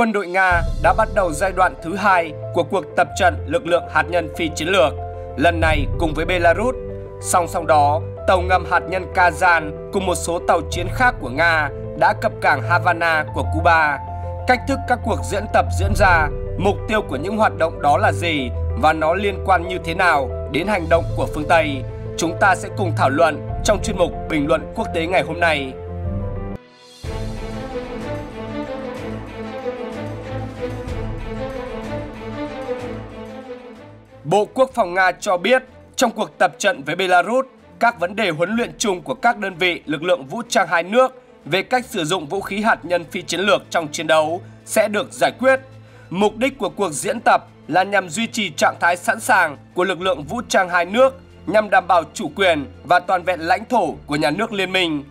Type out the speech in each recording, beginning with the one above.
quân đội Nga đã bắt đầu giai đoạn thứ hai của cuộc tập trận lực lượng hạt nhân phi chiến lược, lần này cùng với Belarus. Song song đó, tàu ngầm hạt nhân Kazan cùng một số tàu chiến khác của Nga đã cập cảng Havana của Cuba. Cách thức các cuộc diễn tập diễn ra, mục tiêu của những hoạt động đó là gì và nó liên quan như thế nào đến hành động của phương Tây? Chúng ta sẽ cùng thảo luận trong chuyên mục Bình luận quốc tế ngày hôm nay. Bộ Quốc phòng Nga cho biết trong cuộc tập trận với Belarus, các vấn đề huấn luyện chung của các đơn vị lực lượng vũ trang hai nước về cách sử dụng vũ khí hạt nhân phi chiến lược trong chiến đấu sẽ được giải quyết. Mục đích của cuộc diễn tập là nhằm duy trì trạng thái sẵn sàng của lực lượng vũ trang hai nước nhằm đảm bảo chủ quyền và toàn vẹn lãnh thổ của nhà nước liên minh.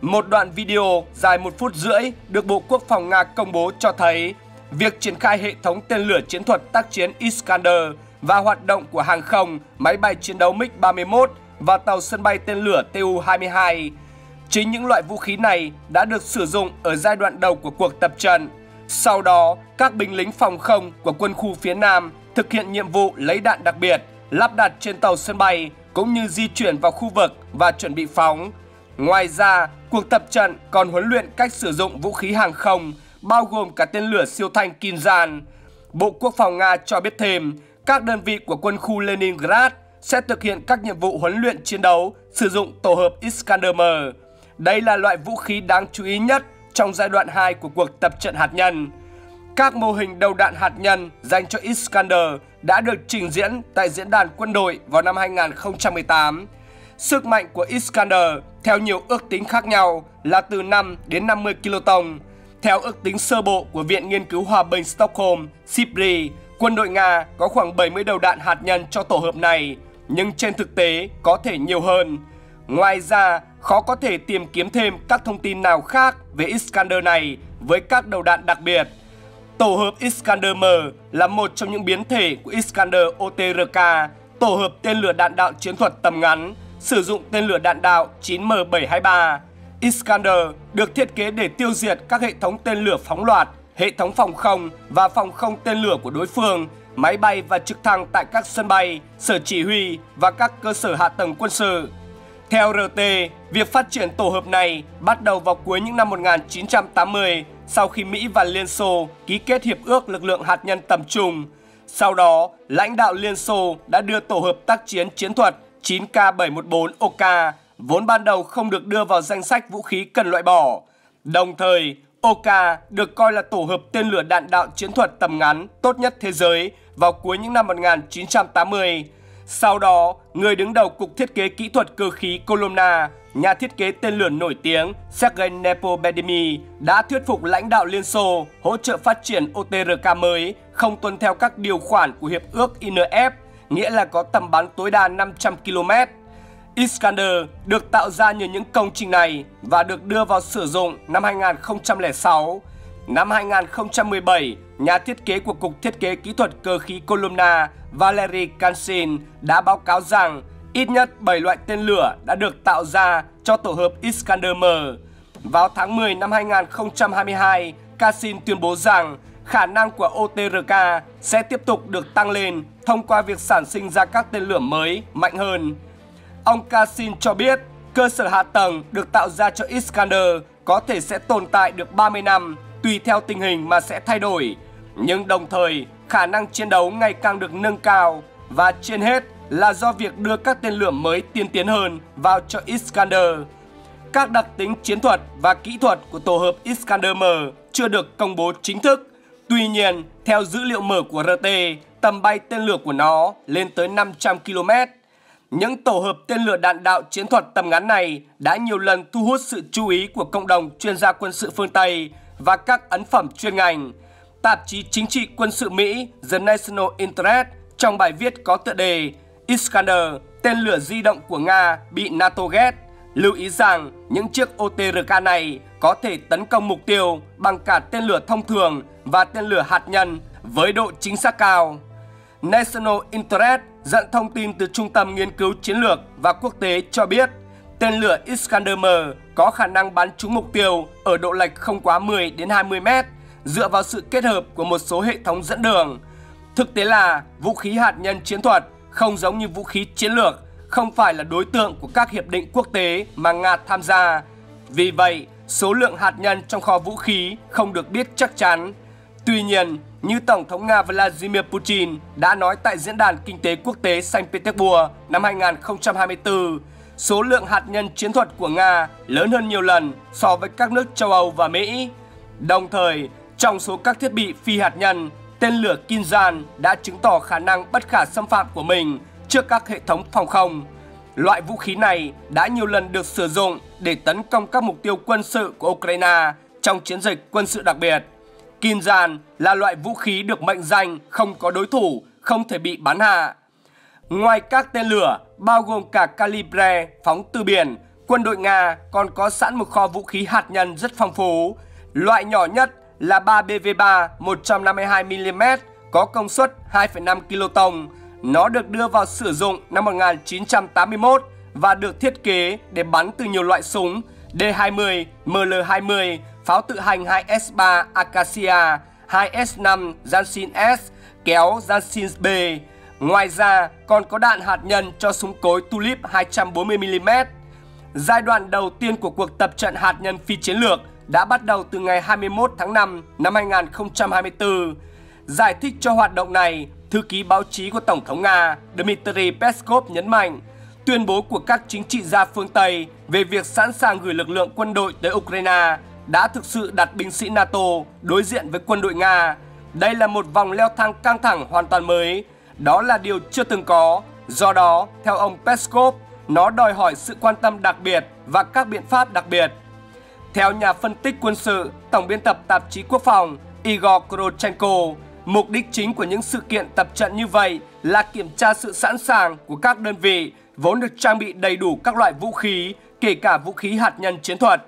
Một đoạn video dài một phút rưỡi được Bộ Quốc phòng Nga công bố cho thấy việc triển khai hệ thống tên lửa chiến thuật tác chiến Iskander và hoạt động của hàng không, máy bay chiến đấu MiG-31 và tàu sân bay tên lửa Tu-22. Chính những loại vũ khí này đã được sử dụng ở giai đoạn đầu của cuộc tập trận. Sau đó, các binh lính phòng không của quân khu phía Nam thực hiện nhiệm vụ lấy đạn đặc biệt, lắp đặt trên tàu sân bay cũng như di chuyển vào khu vực và chuẩn bị phóng. Ngoài ra, cuộc tập trận còn huấn luyện cách sử dụng vũ khí hàng không, bao gồm cả tên lửa siêu thanh Kinzhan. Bộ Quốc phòng Nga cho biết thêm, các đơn vị của quân khu Leningrad sẽ thực hiện các nhiệm vụ huấn luyện chiến đấu sử dụng tổ hợp Iskander-M. Đây là loại vũ khí đáng chú ý nhất trong giai đoạn 2 của cuộc tập trận hạt nhân. Các mô hình đầu đạn hạt nhân dành cho Iskander đã được trình diễn tại diễn đàn quân đội vào năm 2018. Sức mạnh của Iskander theo nhiều ước tính khác nhau là từ 5 đến 50 kiloton. Theo ước tính sơ bộ của Viện Nghiên cứu Hòa bình Stockholm, SIPRI, quân đội Nga có khoảng 70 đầu đạn hạt nhân cho tổ hợp này, nhưng trên thực tế có thể nhiều hơn. Ngoài ra, khó có thể tìm kiếm thêm các thông tin nào khác về Iskander này với các đầu đạn đặc biệt. Tổ hợp Iskander-M là một trong những biến thể của Iskander OTRK, tổ hợp tên lửa đạn đạo chiến thuật tầm ngắn, sử dụng tên lửa đạn đạo 9M723. Iskander được thiết kế để tiêu diệt các hệ thống tên lửa phóng loạt, hệ thống phòng không và phòng không tên lửa của đối phương, máy bay và trực thăng tại các sân bay, sở chỉ huy và các cơ sở hạ tầng quân sự. Theo RT, việc phát triển tổ hợp này bắt đầu vào cuối những năm 1980 sau khi Mỹ và Liên Xô ký kết hiệp ước lực lượng hạt nhân tầm trung. Sau đó, lãnh đạo Liên Xô đã đưa tổ hợp tác chiến chiến thuật 9K714 OK vốn ban đầu không được đưa vào danh sách vũ khí cần loại bỏ. Đồng thời, Oka được coi là tổ hợp tên lửa đạn đạo chiến thuật tầm ngắn tốt nhất thế giới vào cuối những năm 1980. Sau đó, người đứng đầu Cục Thiết kế Kỹ thuật Cơ khí Colomna, nhà thiết kế tên lửa nổi tiếng Sergei Nepomedemy đã thuyết phục lãnh đạo Liên Xô hỗ trợ phát triển OTRK mới không tuân theo các điều khoản của Hiệp ước INF, nghĩa là có tầm bắn tối đa 500 km. Iskander được tạo ra nhờ những công trình này và được đưa vào sử dụng năm 2006. Năm 2017, nhà thiết kế của Cục Thiết kế Kỹ thuật Cơ khí Columna Valery Kansin đã báo cáo rằng ít nhất 7 loại tên lửa đã được tạo ra cho tổ hợp Iskander-M. Vào tháng 10 năm 2022, Kansin tuyên bố rằng khả năng của OTRK sẽ tiếp tục được tăng lên thông qua việc sản sinh ra các tên lửa mới, mạnh hơn. Ông Kasin cho biết cơ sở hạ tầng được tạo ra cho Iskander có thể sẽ tồn tại được 30 năm, tùy theo tình hình mà sẽ thay đổi. Nhưng đồng thời, khả năng chiến đấu ngày càng được nâng cao và trên hết là do việc đưa các tên lửa mới tiên tiến hơn vào cho Iskander. Các đặc tính chiến thuật và kỹ thuật của tổ hợp Iskander-M chưa được công bố chính thức. Tuy nhiên, theo dữ liệu mở của RT, tầm bay tên lửa của nó lên tới 500 km. Những tổ hợp tên lửa đạn đạo chiến thuật tầm ngắn này đã nhiều lần thu hút sự chú ý của cộng đồng chuyên gia quân sự phương Tây và các ấn phẩm chuyên ngành. Tạp chí chính trị quân sự Mỹ The National Interest trong bài viết có tựa đề Iskander, tên lửa di động của Nga bị NATO ghét, lưu ý rằng những chiếc OTRK này có thể tấn công mục tiêu bằng cả tên lửa thông thường và tên lửa hạt nhân với độ chính xác cao. National Interest dẫn thông tin từ Trung tâm Nghiên cứu Chiến lược và Quốc tế cho biết tên lửa Iskander-M có khả năng bắn trúng mục tiêu ở độ lệch không quá 10 đến 20 mét dựa vào sự kết hợp của một số hệ thống dẫn đường. Thực tế là vũ khí hạt nhân chiến thuật không giống như vũ khí chiến lược, không phải là đối tượng của các hiệp định quốc tế mà Nga tham gia. Vì vậy, số lượng hạt nhân trong kho vũ khí không được biết chắc chắn. Tuy nhiên, như Tổng thống Nga Vladimir Putin đã nói tại Diễn đàn Kinh tế Quốc tế Saint Petersburg năm 2024, số lượng hạt nhân chiến thuật của Nga lớn hơn nhiều lần so với các nước châu Âu và Mỹ. Đồng thời, trong số các thiết bị phi hạt nhân, tên lửa Kinzhan đã chứng tỏ khả năng bất khả xâm phạm của mình trước các hệ thống phòng không. Loại vũ khí này đã nhiều lần được sử dụng để tấn công các mục tiêu quân sự của Ukraine trong chiến dịch quân sự đặc biệt. Kinzan là loại vũ khí được mệnh danh không có đối thủ, không thể bị bắn hạ. Ngoài các tên lửa, bao gồm cả calibre phóng từ biển, quân đội Nga còn có sẵn một kho vũ khí hạt nhân rất phong phú. Loại nhỏ nhất là 3 BV3 152mm có công suất 2,5 kiloton. Nó được đưa vào sử dụng năm 1981 và được thiết kế để bắn từ nhiều loại súng D20, ML20, pháo tự hành 2S3 Acacia, 2S5 Jansin S, kéo Jansin B. Ngoài ra, còn có đạn hạt nhân cho súng cối Tulip 240mm. Giai đoạn đầu tiên của cuộc tập trận hạt nhân phi chiến lược đã bắt đầu từ ngày 21 tháng 5 năm 2024. Giải thích cho hoạt động này, thư ký báo chí của Tổng thống Nga Dmitry Peskov nhấn mạnh tuyên bố của các chính trị gia phương Tây về việc sẵn sàng gửi lực lượng quân đội tới Ukraine đã thực sự đặt binh sĩ NATO đối diện với quân đội Nga. Đây là một vòng leo thang căng thẳng hoàn toàn mới. Đó là điều chưa từng có. Do đó, theo ông Peskov, nó đòi hỏi sự quan tâm đặc biệt và các biện pháp đặc biệt. Theo nhà phân tích quân sự, tổng biên tập tạp chí quốc phòng Igor Krochenko, mục đích chính của những sự kiện tập trận như vậy là kiểm tra sự sẵn sàng của các đơn vị vốn được trang bị đầy đủ các loại vũ khí, kể cả vũ khí hạt nhân chiến thuật.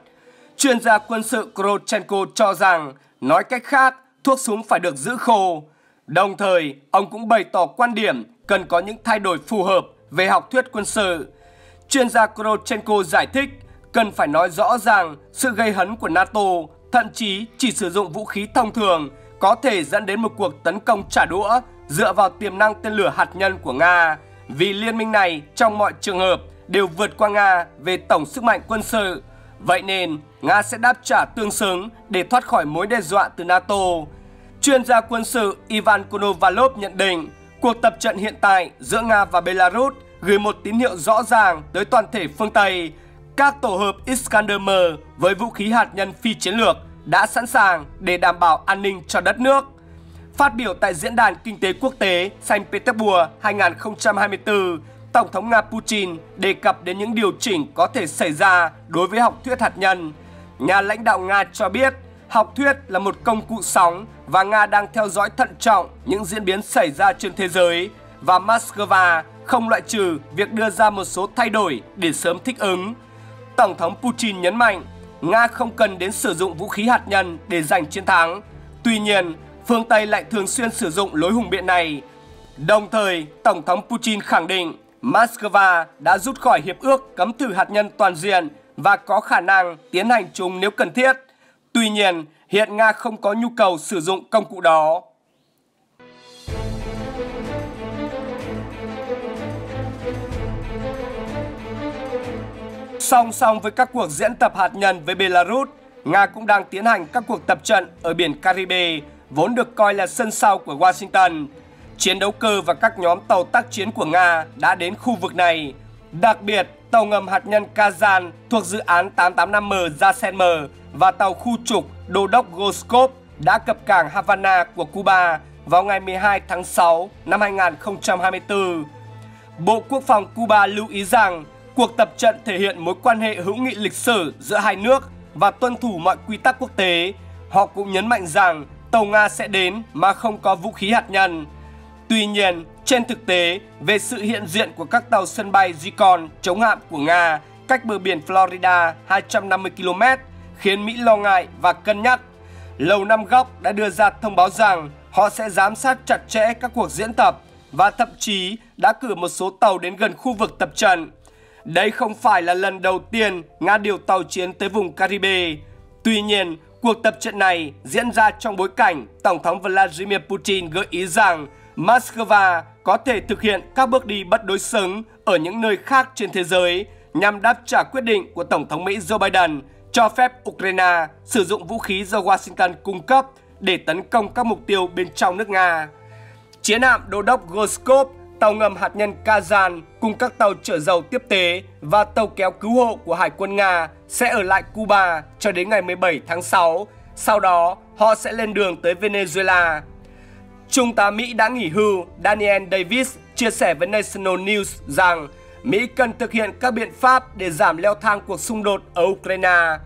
Chuyên gia quân sự Krochenko cho rằng, nói cách khác, thuốc súng phải được giữ khô. Đồng thời, ông cũng bày tỏ quan điểm cần có những thay đổi phù hợp về học thuyết quân sự. Chuyên gia Krochenko giải thích, cần phải nói rõ rằng sự gây hấn của NATO thậm chí chỉ sử dụng vũ khí thông thường có thể dẫn đến một cuộc tấn công trả đũa dựa vào tiềm năng tên lửa hạt nhân của Nga vì liên minh này trong mọi trường hợp đều vượt qua Nga về tổng sức mạnh quân sự. Vậy nên, Nga sẽ đáp trả tương xứng để thoát khỏi mối đe dọa từ NATO. Chuyên gia quân sự Ivan Konovalov nhận định, cuộc tập trận hiện tại giữa Nga và Belarus gửi một tín hiệu rõ ràng tới toàn thể phương Tây. Các tổ hợp Iskander-M với vũ khí hạt nhân phi chiến lược đã sẵn sàng để đảm bảo an ninh cho đất nước. Phát biểu tại Diễn đàn Kinh tế Quốc tế Saint Petersburg 2024, Tổng thống Nga Putin đề cập đến những điều chỉnh có thể xảy ra đối với học thuyết hạt nhân. Nhà lãnh đạo Nga cho biết học thuyết là một công cụ sóng và Nga đang theo dõi thận trọng những diễn biến xảy ra trên thế giới và Moscow không loại trừ việc đưa ra một số thay đổi để sớm thích ứng. Tổng thống Putin nhấn mạnh Nga không cần đến sử dụng vũ khí hạt nhân để giành chiến thắng. Tuy nhiên, phương Tây lại thường xuyên sử dụng lối hùng biện này. Đồng thời, Tổng thống Putin khẳng định Moscow đã rút khỏi hiệp ước cấm thử hạt nhân toàn diện và có khả năng tiến hành chúng nếu cần thiết. Tuy nhiên, hiện Nga không có nhu cầu sử dụng công cụ đó. Song song với các cuộc diễn tập hạt nhân với Belarus, Nga cũng đang tiến hành các cuộc tập trận ở biển Caribe, vốn được coi là sân sau của Washington. Chiến đấu cơ và các nhóm tàu tác chiến của Nga đã đến khu vực này. Đặc biệt, tàu ngầm hạt nhân Kazan thuộc dự án 885M Yasenmer và tàu khu trục Đô đốc Goskop đã cập cảng Havana của Cuba vào ngày 12 tháng 6 năm 2024. Bộ Quốc phòng Cuba lưu ý rằng cuộc tập trận thể hiện mối quan hệ hữu nghị lịch sử giữa hai nước và tuân thủ mọi quy tắc quốc tế. Họ cũng nhấn mạnh rằng tàu Nga sẽ đến mà không có vũ khí hạt nhân. Tuy nhiên, trên thực tế, về sự hiện diện của các tàu sân bay Zikon chống hạm của Nga cách bờ biển Florida 250 km khiến Mỹ lo ngại và cân nhắc. Lầu Năm Góc đã đưa ra thông báo rằng họ sẽ giám sát chặt chẽ các cuộc diễn tập và thậm chí đã cử một số tàu đến gần khu vực tập trận. Đây không phải là lần đầu tiên Nga điều tàu chiến tới vùng Caribe. Tuy nhiên, Cuộc tập trận này diễn ra trong bối cảnh Tổng thống Vladimir Putin gợi ý rằng Moscow có thể thực hiện các bước đi bất đối xứng ở những nơi khác trên thế giới nhằm đáp trả quyết định của Tổng thống Mỹ Joe Biden cho phép Ukraine sử dụng vũ khí do Washington cung cấp để tấn công các mục tiêu bên trong nước Nga. Chiến hạm đô đốc Goskov, tàu ngầm hạt nhân Kazan cùng các tàu chở dầu tiếp tế và tàu kéo cứu hộ của Hải quân Nga sẽ ở lại Cuba cho đến ngày 17 tháng 6. Sau đó, họ sẽ lên đường tới Venezuela. Trung tá Mỹ đã nghỉ hưu Daniel Davis chia sẻ với National News rằng Mỹ cần thực hiện các biện pháp để giảm leo thang cuộc xung đột ở Ukraine.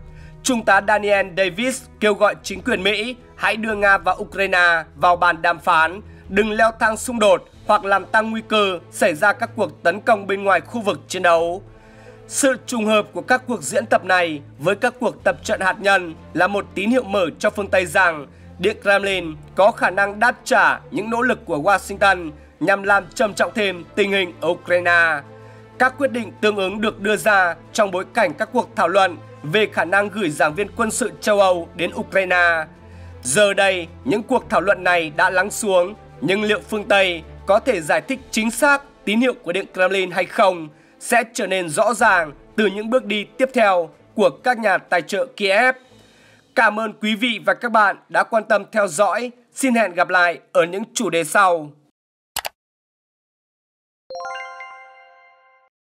Trung tá Daniel Davis kêu gọi chính quyền Mỹ hãy đưa Nga và Ukraine vào bàn đàm phán, đừng leo thang xung đột hoặc làm tăng nguy cơ xảy ra các cuộc tấn công bên ngoài khu vực chiến đấu. Sự trùng hợp của các cuộc diễn tập này với các cuộc tập trận hạt nhân là một tín hiệu mở cho phương Tây rằng Điện Kremlin có khả năng đáp trả những nỗ lực của Washington nhằm làm trầm trọng thêm tình hình ở Ukraine. Các quyết định tương ứng được đưa ra trong bối cảnh các cuộc thảo luận về khả năng gửi giảng viên quân sự châu Âu đến Ukraine. Giờ đây, những cuộc thảo luận này đã lắng xuống, nhưng liệu phương Tây có thể giải thích chính xác tín hiệu của Điện Kremlin hay không sẽ trở nên rõ ràng từ những bước đi tiếp theo của các nhà tài trợ Kiev. Cảm ơn quý vị và các bạn đã quan tâm theo dõi. Xin hẹn gặp lại ở những chủ đề sau.